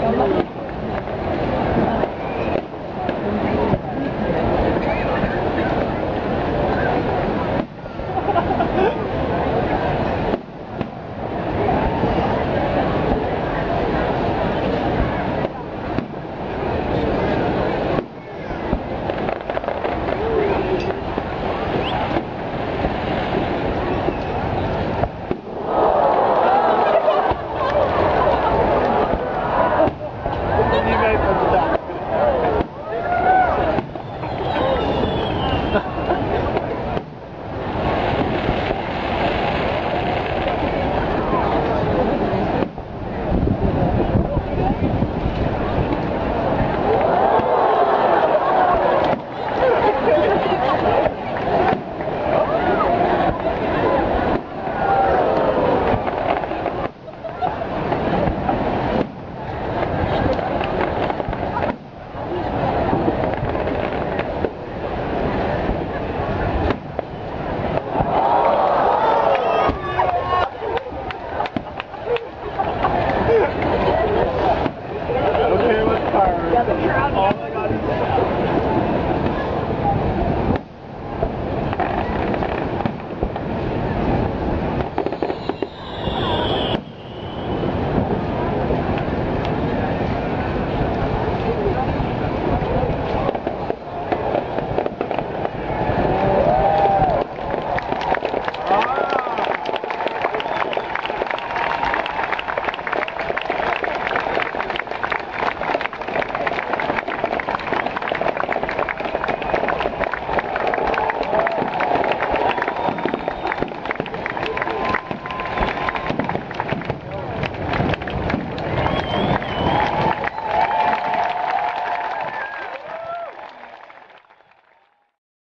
연락